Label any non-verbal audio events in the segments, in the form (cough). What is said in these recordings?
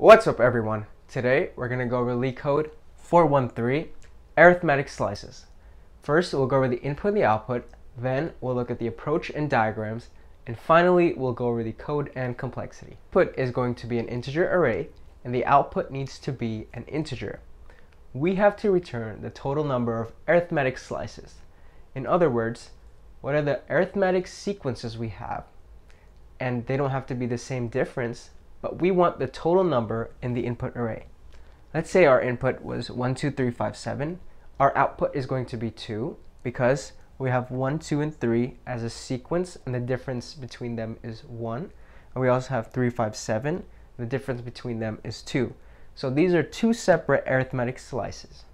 What's up everyone? Today we're going to go over LeetCode 413 arithmetic slices. First we'll go over the input and the output, then we'll look at the approach and diagrams, and finally we'll go over the code and complexity. Input is going to be an integer array and the output needs to be an integer. We have to return the total number of arithmetic slices. In other words, what are the arithmetic sequences we have? And they don't have to be the same difference, but we want the total number in the input array. Let's say our input was 1, 2, 3, 5, 7. Our output is going to be 2 because we have 1, 2, and 3 as a sequence and the difference between them is 1. And we also have 3, 5, 7. The difference between them is 2. So these are two separate arithmetic slices.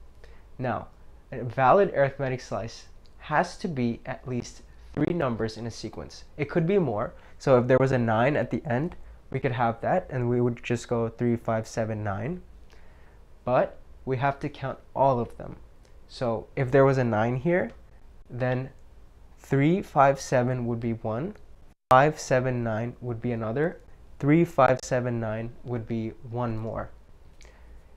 Now, a valid arithmetic slice has to be at least three numbers in a sequence. It could be more. So if there was a 9 at the end, we could have that and we would just go 3, 5, 7, 9. But we have to count all of them. So if there was a 9 here, then 3, 5, 7 would be one, 5, 7, 9 would be another, 3, 5, 7, 9 would be one more.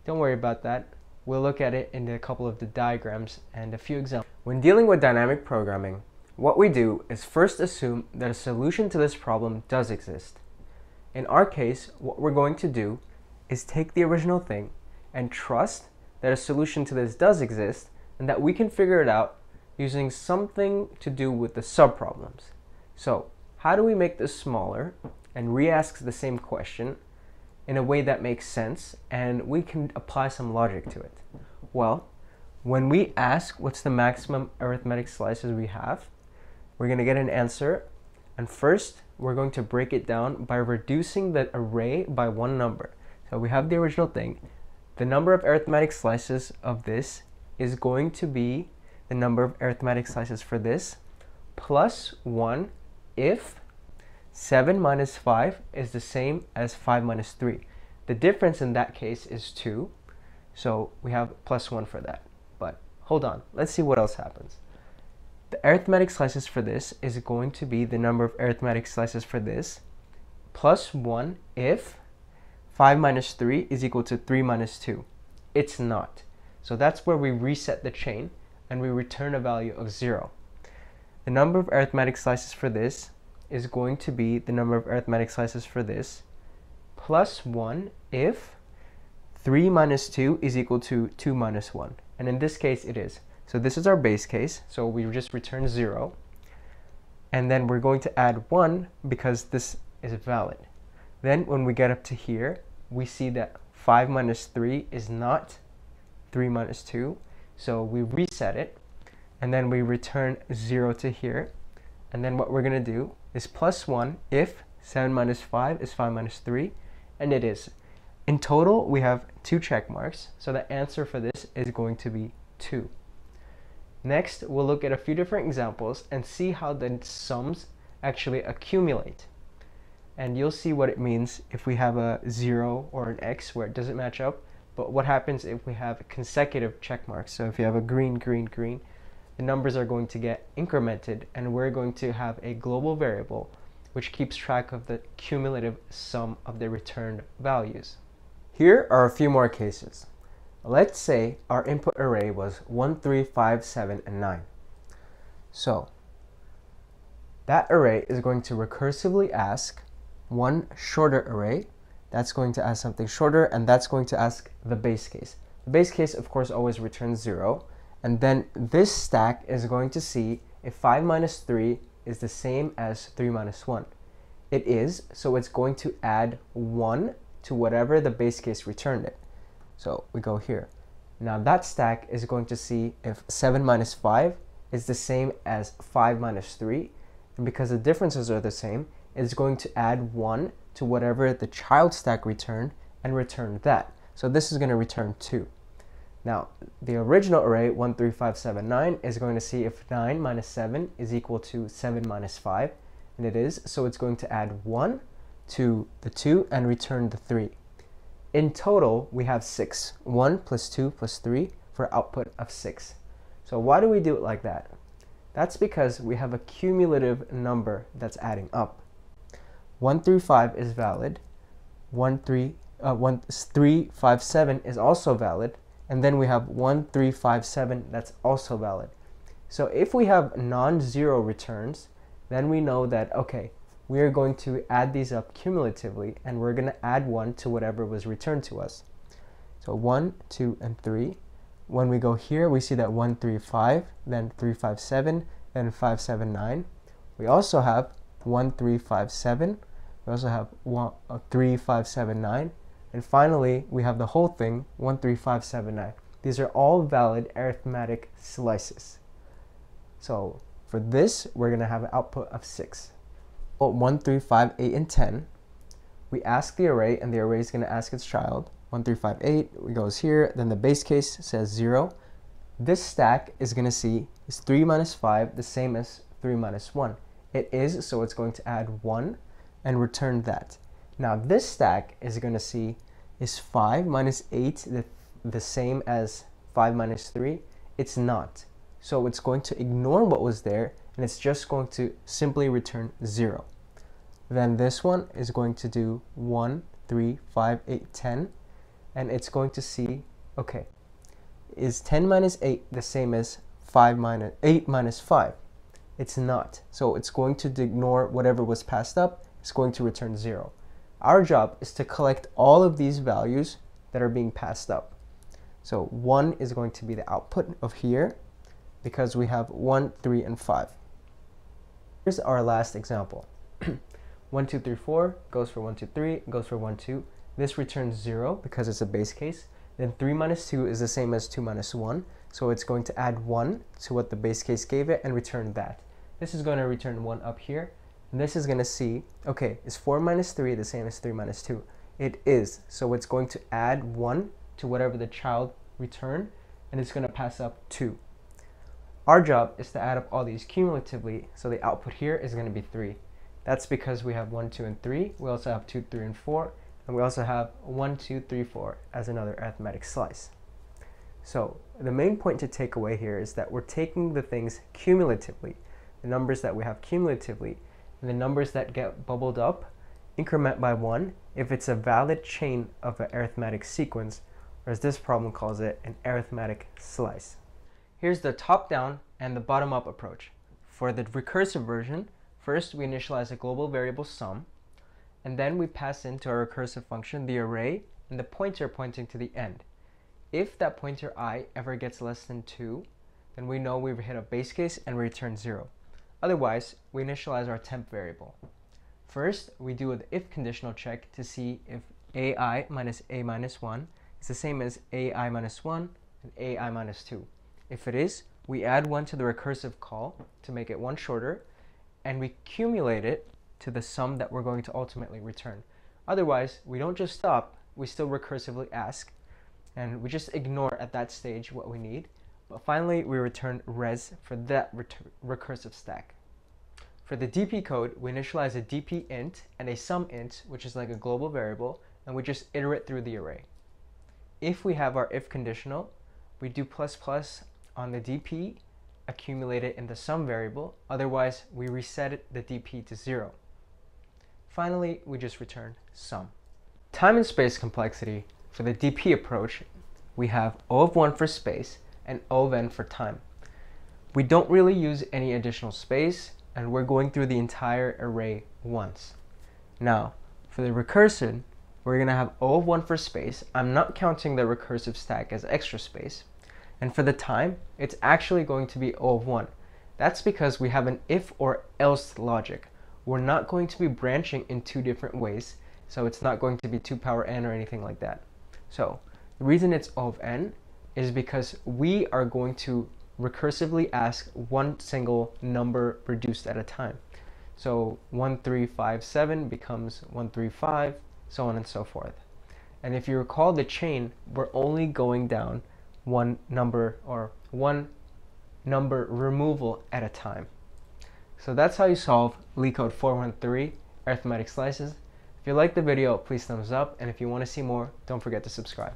Don't worry about that. We'll look at it in a couple of the diagrams and a few examples. When dealing with dynamic programming, what we do is first assume that a solution to this problem does exist. In our case, what we're going to do is take the original thing and trust that a solution to this does exist and that we can figure it out using something to do with the subproblems. So how do we make this smaller and re-ask the same question in a way that makes sense and we can apply some logic to it? Well, when we ask what's the maximum arithmetic slices we have, we're going to get an answer. And first, we're going to break it down by reducing the array by one number. So we have the original thing. The number of arithmetic slices of this is going to be the number of arithmetic slices for this plus 1 if 7 minus 5 is the same as 5 minus 3. The difference in that case is 2, so we have plus 1 for that. But hold on, let's see what else happens. The arithmetic slices for this is going to be the number of arithmetic slices for this plus 1 if 5 minus 3 is equal to 3 minus 2. It's not. So that's where we reset the chain and we return a value of 0. The number of arithmetic slices for this is going to be the number of arithmetic slices for this plus 1 if 3 minus 2 is equal to 2 minus 1. And in this case, it is. So this is our base case. So we just return 0. And then we're going to add 1 because this is valid. Then when we get up to here, we see that 5 minus 3 is not 3 minus 2. So we reset it. And then we return 0 to here. And then what we're going to do is plus 1 if 7 minus 5 is 5 minus 3. And it is. In total, we have two check marks. So the answer for this is going to be 2. Next, we'll look at a few different examples and see how the sums actually accumulate. And you'll see what it means if we have a 0 or an x where it doesn't match up. But what happens if we have consecutive check marks? So if you have a green, green, green, the numbers are going to get incremented and we're going to have a global variable which keeps track of the cumulative sum of the returned values. Here are a few more cases. Let's say our input array was 1, 3, 5, 7, and 9. So that array is going to recursively ask one shorter array. That's going to ask something shorter, and that's going to ask the base case. The base case, of course, always returns 0. And then this stack is going to see if 5 minus 3 is the same as 3 minus 1. It is, so it's going to add 1 to whatever the base case returned it. So we go here. Now that stack is going to see if 7 minus 5 is the same as 5 minus 3. And because the differences are the same, it's going to add 1 to whatever the child stack returned and return that. So this is going to return 2. Now, the original array, 1, 3, 5, 7, 9, is going to see if 9 minus 7 is equal to 7 minus 5, and it is, so it's going to add 1 to the 2 and return the 3. In total, we have 6. 1 plus 2 plus 3 for output of 6. So why do we do it like that? That's because we have a cumulative number that's adding up. 1 through 5 is valid. 1, 3, uh, 1357 is also valid, and then we have 1357 that's also valid. So if we have non-zero returns, then we know that, okay, we are going to add these up cumulatively, and we're going to add 1 to whatever was returned to us. So 1, 2, and 3. When we go here, we see that 135, then 357, then 579. We also have 1357. We also have one, uh, 3579. And finally, we have the whole thing, 13579. These are all valid arithmetic slices. So for this, we're going to have an output of 6. Well, 1, 3, 5, 8, and 10. We ask the array, and the array is going to ask its child. 1, 3, 5, 8, we goes here. Then the base case says 0. This stack is going to see is 3 minus 5 the same as 3 minus 1. It is, so it's going to add 1 and return that. Now this stack is going to see is 5 minus 8 the, the same as 5 minus 3? It's not. So it's going to ignore what was there and it's just going to simply return 0. Then this one is going to do 1, 3, 5, 8, 10 and it's going to see, okay, is 10 minus 8 the same as 5 minus 8 minus 5? It's not. So it's going to ignore whatever was passed up. It's going to return 0. Our job is to collect all of these values that are being passed up. So 1 is going to be the output of here because we have 1, 3, and 5. Here's our last example. (clears throat) 1, 2, 3, 4 goes for 1, 2, 3, goes for 1, 2. This returns 0 because it's a base case. Then 3 minus 2 is the same as 2 minus 1. So it's going to add 1 to what the base case gave it and return that. This is going to return 1 up here. And this is going to see, okay, is 4 minus 3 the same as 3 minus 2? It is. So it's going to add 1 to whatever the child returned, and it's going to pass up 2. Our job is to add up all these cumulatively, so the output here is going to be 3. That's because we have 1, 2, and 3. We also have 2, 3, and 4. And we also have 1, 2, 3, 4 as another arithmetic slice. So the main point to take away here is that we're taking the things cumulatively, the numbers that we have cumulatively, and the numbers that get bubbled up, increment by one if it's a valid chain of an arithmetic sequence, or as this problem calls it, an arithmetic slice. Here's the top-down and the bottom-up approach. For the recursive version, first we initialize a global variable sum, and then we pass into our recursive function the array and the pointer pointing to the end. If that pointer i ever gets less than 2, then we know we've hit a base case and return 0. Otherwise, we initialize our temp variable. First, we do an if conditional check to see if ai minus a minus 1 is the same as ai minus 1 and ai minus 2. If it is, we add 1 to the recursive call to make it 1 shorter, and we cumulate it to the sum that we're going to ultimately return. Otherwise, we don't just stop, we still recursively ask, and we just ignore at that stage what we need. But finally, we return res for that recursive stack. For the DP code, we initialize a DP int and a sum int, which is like a global variable, and we just iterate through the array. If we have our if conditional, we do plus plus on the DP, accumulate it in the sum variable, otherwise we reset the DP to zero. Finally, we just return sum. Time and space complexity for the DP approach, we have O of 1 for space and O of n for time. We don't really use any additional space, and we're going through the entire array once. Now, for the recursion, we're going to have O of 1 for space. I'm not counting the recursive stack as extra space. And for the time, it's actually going to be O of 1. That's because we have an if or else logic. We're not going to be branching in two different ways, so it's not going to be 2 power n or anything like that. So the reason it's O of n is because we are going to recursively ask one single number reduced at a time. So 1357 becomes 135, so on and so forth. And if you recall the chain, we're only going down one number or one number removal at a time. So that's how you solve LeetCode 413 arithmetic slices. If you liked the video, please thumbs up, and if you want to see more, don't forget to subscribe.